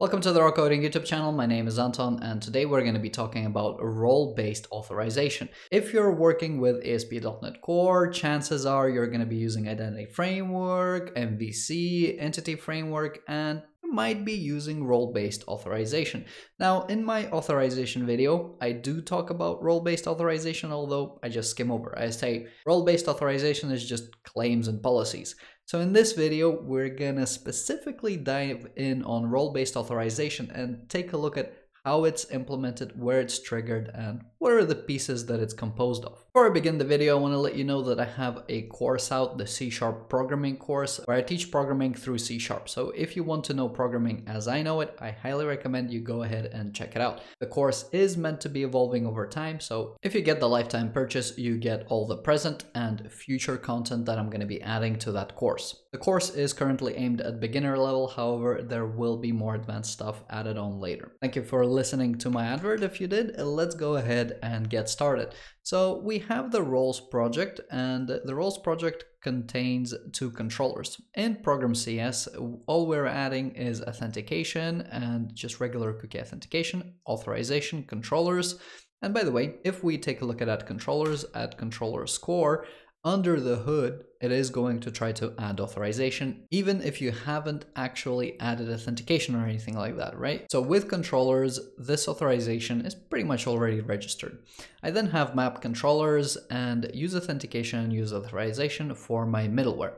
Welcome to the Raw Coding YouTube channel. My name is Anton, and today we're going to be talking about role-based authorization. If you're working with ASP.NET Core, chances are you're going to be using Identity Framework, MVC, Entity Framework, and might be using role-based authorization. Now, in my authorization video, I do talk about role-based authorization, although I just skim over. I say role-based authorization is just claims and policies. So in this video, we're gonna specifically dive in on role-based authorization and take a look at how it's implemented, where it's triggered, and what are the pieces that it's composed of. Before I begin the video, I want to let you know that I have a course out, the C Sharp programming course, where I teach programming through C Sharp. So if you want to know programming as I know it, I highly recommend you go ahead and check it out. The course is meant to be evolving over time, so if you get the lifetime purchase, you get all the present and future content that I'm going to be adding to that course. The course is currently aimed at beginner level, however, there will be more advanced stuff added on later. Thank you for listening to my advert. If you did, uh, let's go ahead and get started. So we have the roles project and the roles project contains two controllers. In Program CS, all we're adding is authentication and just regular cookie authentication, authorization, controllers. And by the way, if we take a look at add controllers, add controllers core, under the hood, it is going to try to add authorization, even if you haven't actually added authentication or anything like that, right? So with controllers, this authorization is pretty much already registered. I then have map controllers and use authentication and use authorization for my middleware.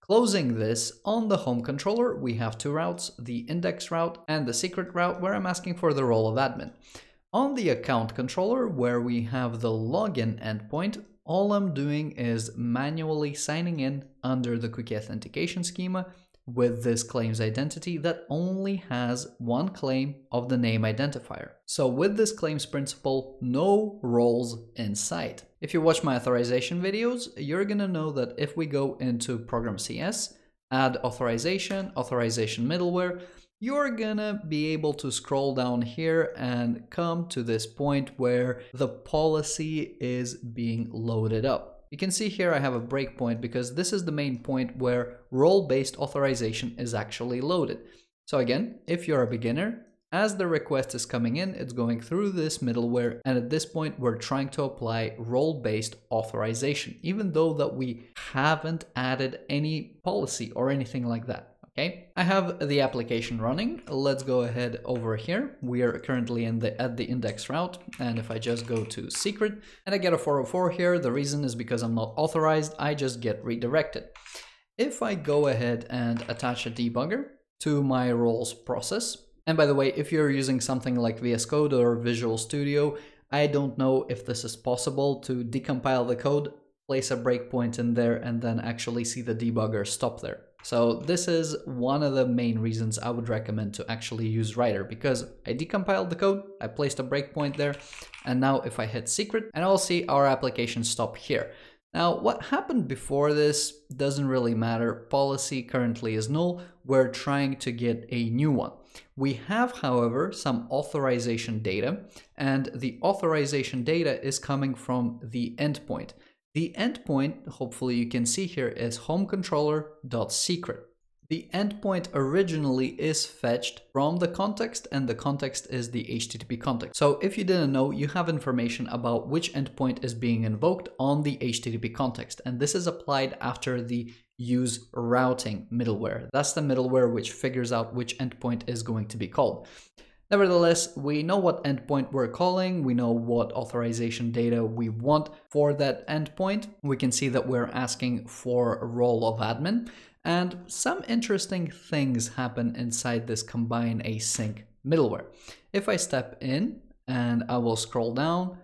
Closing this, on the home controller, we have two routes, the index route and the secret route where I'm asking for the role of admin. On the account controller, where we have the login endpoint, all I'm doing is manually signing in under the cookie authentication schema with this claims identity that only has one claim of the name identifier. So with this claims principle, no roles in sight. If you watch my authorization videos, you're gonna know that if we go into Program CS, add authorization, authorization middleware, you're gonna be able to scroll down here and come to this point where the policy is being loaded up. You can see here I have a breakpoint because this is the main point where role-based authorization is actually loaded. So again, if you're a beginner, as the request is coming in, it's going through this middleware, and at this point, we're trying to apply role-based authorization, even though that we haven't added any policy or anything like that. Okay, I have the application running. Let's go ahead over here. We are currently in the at the index route. And if I just go to secret and I get a 404 here, the reason is because I'm not authorized. I just get redirected. If I go ahead and attach a debugger to my roles process, and by the way, if you're using something like VS Code or Visual Studio, I don't know if this is possible to decompile the code, place a breakpoint in there, and then actually see the debugger stop there. So this is one of the main reasons I would recommend to actually use Rider because I decompiled the code, I placed a breakpoint there, and now if I hit secret, and I'll see our application stop here. Now, what happened before this doesn't really matter. Policy currently is null. We're trying to get a new one. We have, however, some authorization data, and the authorization data is coming from the endpoint. The endpoint, hopefully you can see here, is homecontroller.secret. The endpoint originally is fetched from the context and the context is the HTTP context. So if you didn't know, you have information about which endpoint is being invoked on the HTTP context. And this is applied after the use routing middleware. That's the middleware which figures out which endpoint is going to be called. Nevertheless, we know what endpoint we're calling, we know what authorization data we want for that endpoint. We can see that we're asking for role of admin, and some interesting things happen inside this combine async middleware. If I step in and I will scroll down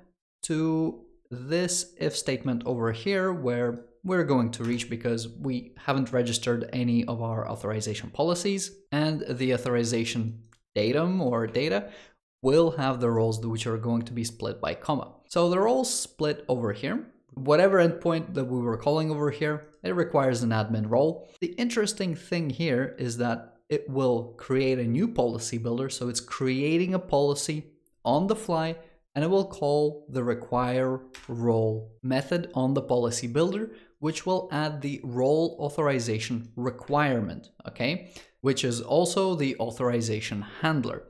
to this if statement over here where we're going to reach because we haven't registered any of our authorization policies and the authorization datum or data will have the roles which are going to be split by comma. So the roles split over here. Whatever endpoint that we were calling over here, it requires an admin role. The interesting thing here is that it will create a new policy builder. So it's creating a policy on the fly and it will call the require role method on the policy builder, which will add the role authorization requirement, okay? Which is also the authorization handler.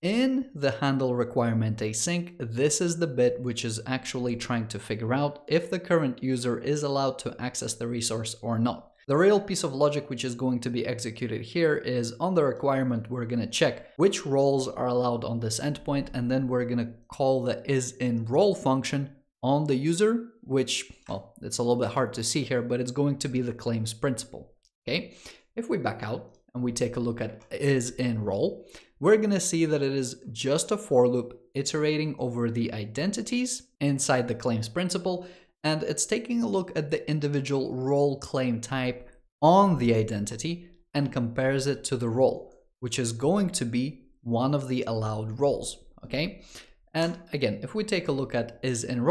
In the handle requirement async, this is the bit which is actually trying to figure out if the current user is allowed to access the resource or not. The real piece of logic which is going to be executed here is on the requirement, we're going to check which roles are allowed on this endpoint, and then we're going to call the is in role function on the user, which, well, it's a little bit hard to see here, but it's going to be the claims principal. Okay, if we back out and we take a look at is in role, we're going to see that it is just a for loop iterating over the identities inside the claims principal, and it's taking a look at the individual role claim type on the identity and compares it to the role, which is going to be one of the allowed roles, okay? And again, if we take a look at is in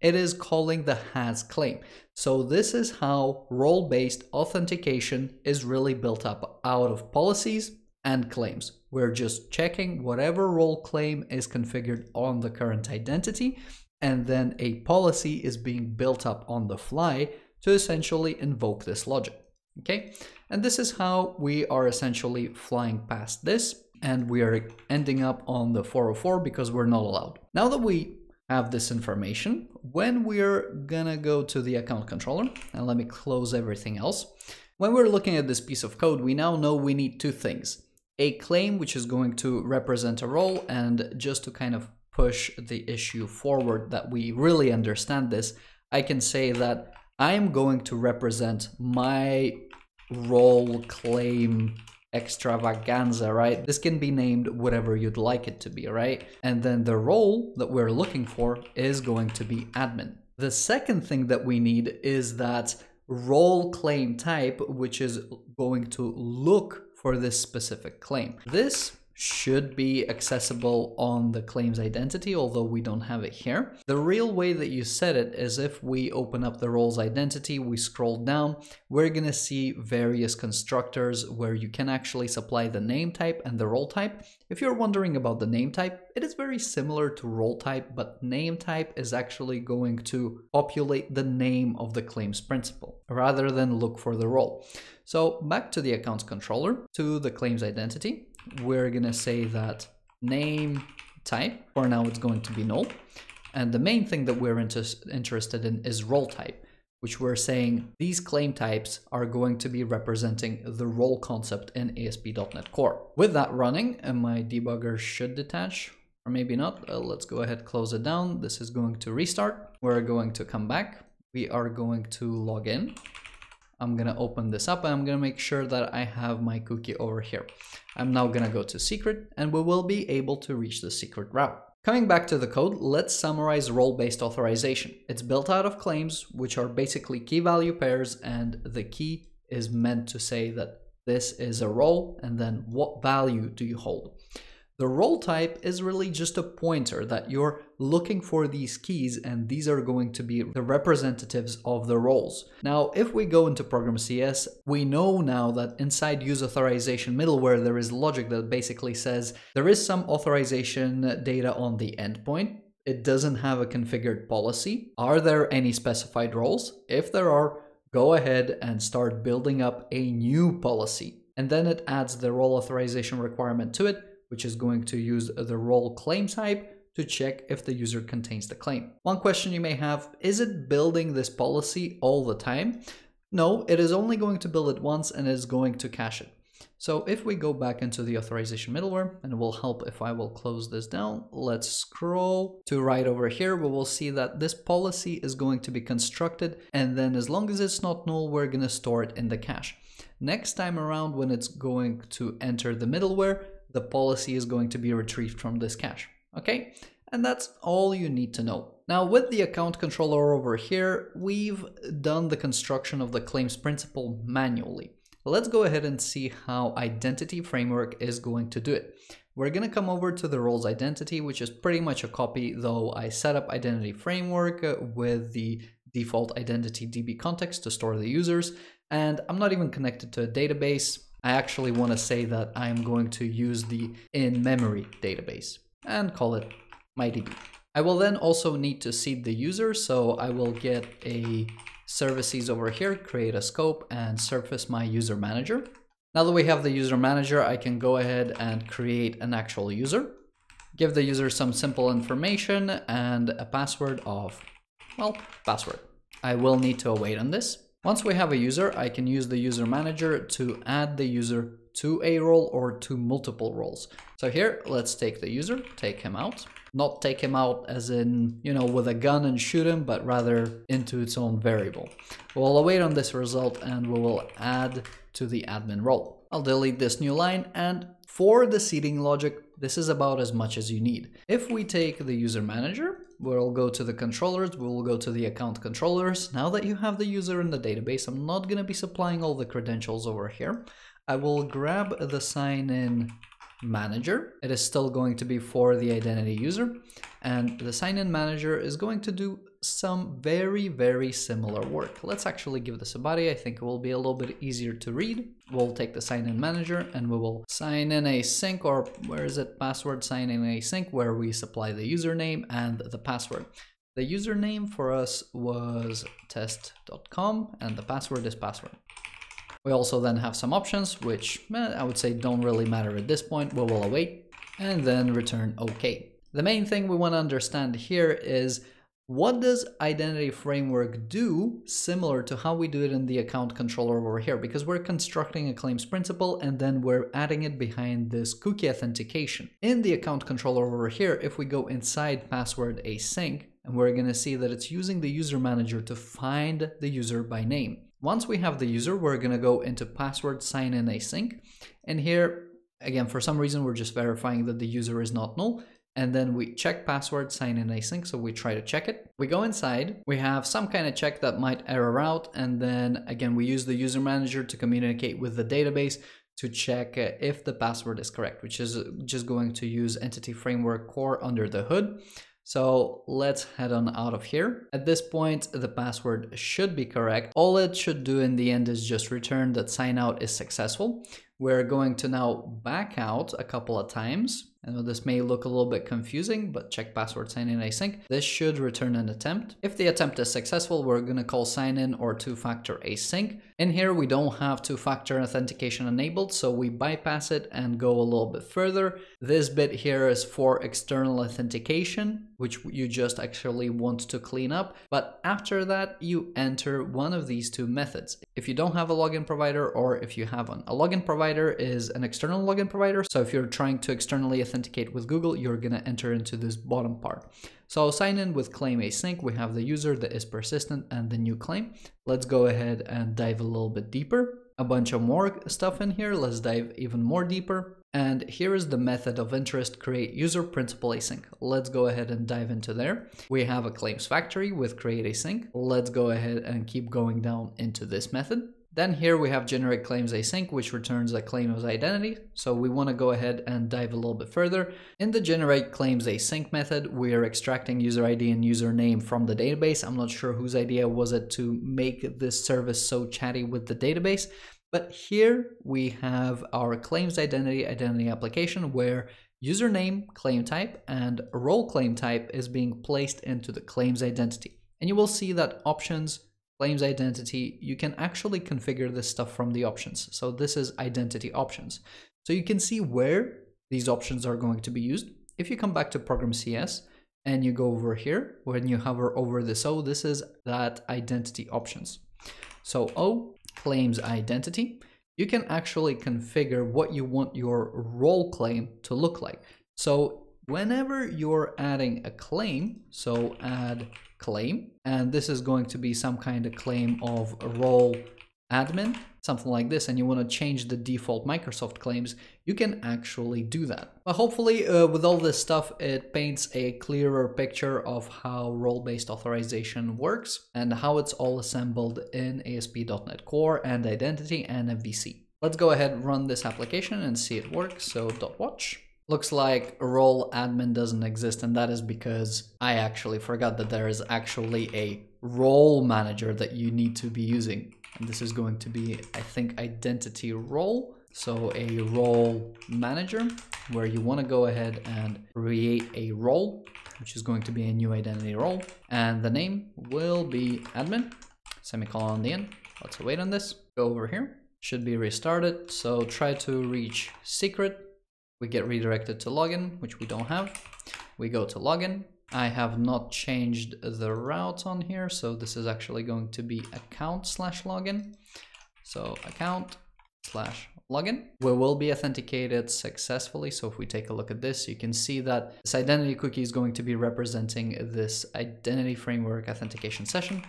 it is calling the has claim. So this is how role-based authentication is really built up out of policies and claims. We're just checking whatever role claim is configured on the current identity, and then a policy is being built up on the fly to essentially invoke this logic. Okay, and this is how we are essentially flying past this and we are ending up on the 404 because we're not allowed. Now that we have this information, when we're gonna go to the account controller, and let me close everything else, when we're looking at this piece of code, we now know we need two things. A claim, which is going to represent a role, and just to kind of push the issue forward that we really understand this, I can say that I'm going to represent my role claim extravaganza, right? This can be named whatever you'd like it to be, right? And then the role that we're looking for is going to be admin. The second thing that we need is that role claim type, which is going to look for this specific claim. This should be accessible on the claims identity, although we don't have it here. The real way that you set it is if we open up the roles identity, we scroll down, we're gonna see various constructors where you can actually supply the name type and the role type. If you're wondering about the name type, it is very similar to role type, but name type is actually going to populate the name of the claims principal rather than look for the role. So back to the accounts controller, to the claims identity, we're gonna say that name type, for now it's going to be null. And the main thing that we're inter interested in is role type, which we're saying these claim types are going to be representing the role concept in ASP.NET Core. With that running, and my debugger should detach, or maybe not, uh, let's go ahead, close it down. This is going to restart. We're going to come back. We are going to log in. I'm gonna open this up and I'm gonna make sure that I have my cookie over here. I'm now gonna go to secret and we will be able to reach the secret route. Coming back to the code, let's summarize role-based authorization. It's built out of claims, which are basically key value pairs, and the key is meant to say that this is a role, and then what value do you hold. The role type is really just a pointer that you're looking for these keys and these are going to be the representatives of the roles. Now, if we go into Program CS, we know now that inside use authorization middleware, there is logic that basically says there is some authorization data on the endpoint. It doesn't have a configured policy. Are there any specified roles? If there are, go ahead and start building up a new policy. And then it adds the role authorization requirement to it which is going to use the role claim type to check if the user contains the claim. One question you may have, is it building this policy all the time? No, it is only going to build it once and it is going to cache it. So if we go back into the authorization middleware, and it will help if I will close this down, let's scroll to right over here, we will see that this policy is going to be constructed, and then as long as it's not null, we're gonna store it in the cache. Next time around when it's going to enter the middleware, the policy is going to be retrieved from this cache. Okay, and that's all you need to know. Now with the account controller over here, we've done the construction of the claims principal manually. Let's go ahead and see how Identity Framework is going to do it. We're going to come over to the roles identity, which is pretty much a copy, though I set up Identity Framework uh, with the default identity DB context to store the users, and I'm not even connected to a database. I actually want to say that I'm going to use the in-memory database and call it MyDB. I will then also need to seed the user, so I will get a services over here, create a scope and surface my user manager. Now that we have the user manager, I can go ahead and create an actual user, give the user some simple information and a password of, well, password. I will need to await on this. Once we have a user, I can use the user manager to add the user to a role or to multiple roles. So here, let's take the user, take him out. Not take him out as in, you know, with a gun and shoot him, but rather into its own variable. We'll await on this result and we will add to the admin role. I'll delete this new line and for the seeding logic, this is about as much as you need. If we take the user manager, we'll go to the controllers, we'll go to the account controllers. Now that you have the user in the database, I'm not going to be supplying all the credentials over here. I will grab the sign in manager. It is still going to be for the identity user. And the sign in manager is going to do some very, very similar work. Let's actually give this a body. I think it will be a little bit easier to read. We'll take the sign in manager and we will sign in async or where is it? Password sign in async where we supply the username and the password. The username for us was test.com and the password is password. We also then have some options, which eh, I would say don't really matter at this point. We will await and then return OK. The main thing we want to understand here is what does identity framework do similar to how we do it in the account controller over here? Because we're constructing a claims principal and then we're adding it behind this cookie authentication. In the account controller over here, if we go inside password async, and we're going to see that it's using the user manager to find the user by name. Once we have the user, we're going to go into password sign in async. And here, again, for some reason, we're just verifying that the user is not null. And then we check password sign in async. So we try to check it. We go inside, we have some kind of check that might error out. And then again, we use the user manager to communicate with the database to check uh, if the password is correct, which is just going to use entity framework core under the hood. So let's head on out of here. At this point, the password should be correct. All it should do in the end is just return that sign out is successful. We're going to now back out a couple of times I know this may look a little bit confusing, but check password sign in async. This should return an attempt. If the attempt is successful, we're going to call sign in or two-factor async. In here, we don't have two-factor authentication enabled, so we bypass it and go a little bit further. This bit here is for external authentication, which you just actually want to clean up. But after that, you enter one of these two methods. If you don't have a login provider or if you have one. A login provider is an external login provider. So if you're trying to externally authenticate with Google, you're going to enter into this bottom part. So I'll sign in with claim async. We have the user that is persistent and the new claim. Let's go ahead and dive a little bit deeper. A bunch of more stuff in here. Let's dive even more deeper. And here is the method of interest create user principal async. Let's go ahead and dive into there. We have a claims factory with create async. Let's go ahead and keep going down into this method. Then here we have generate claims async, which returns a claims identity. So we want to go ahead and dive a little bit further. In the generate claims async method, we are extracting user ID and username from the database. I'm not sure whose idea was it to make this service so chatty with the database. But here we have our claims identity identity application where username claim type and role claim type is being placed into the claims identity. And you will see that options, claims identity, you can actually configure this stuff from the options. So this is identity options. So you can see where these options are going to be used. If you come back to program CS and you go over here, when you hover over this O, this is that identity options. So O claims identity, you can actually configure what you want your role claim to look like. So whenever you're adding a claim, so add claim, and this is going to be some kind of claim of role admin, something like this, and you want to change the default Microsoft claims, you can actually do that. But hopefully uh, with all this stuff, it paints a clearer picture of how role-based authorization works and how it's all assembled in ASP.NET Core and Identity and MVC. Let's go ahead run this application and see it work. So dot .watch. Looks like role admin doesn't exist and that is because I actually forgot that there is actually a role manager that you need to be using and this is going to be, I think, identity role. So a role manager where you want to go ahead and create a role, which is going to be a new identity role. And the name will be admin. semicolon on the end. Let's wait on this. Go over here. Should be restarted. So try to reach secret. We get redirected to login, which we don't have. We go to login. I have not changed the route on here. So this is actually going to be account slash login. So account slash login. We will be authenticated successfully. So if we take a look at this, you can see that this identity cookie is going to be representing this identity framework authentication session.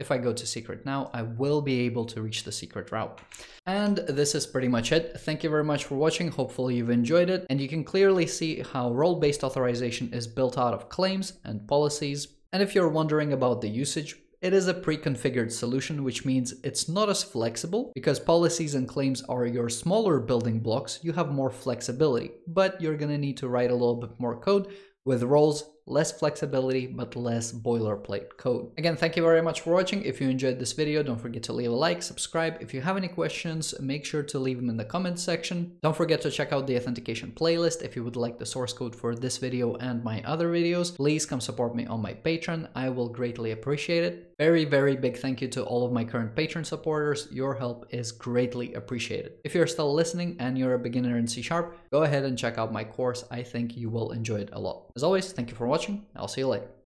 If I go to secret now, I will be able to reach the secret route. And this is pretty much it. Thank you very much for watching. Hopefully you've enjoyed it. And you can clearly see how role-based authorization is built out of claims and policies. And if you're wondering about the usage, it is a pre-configured solution, which means it's not as flexible. Because policies and claims are your smaller building blocks, you have more flexibility, but you're gonna need to write a little bit more code. With roles, less flexibility, but less boilerplate code. Again, thank you very much for watching. If you enjoyed this video, don't forget to leave a like, subscribe. If you have any questions, make sure to leave them in the comments section. Don't forget to check out the authentication playlist if you would like the source code for this video and my other videos. Please come support me on my Patreon. I will greatly appreciate it. Very, very big thank you to all of my current Patreon supporters. Your help is greatly appreciated. If you're still listening and you're a beginner in C Sharp, go ahead and check out my course. I think you will enjoy it a lot. As always, thank you for watching. I'll see you later.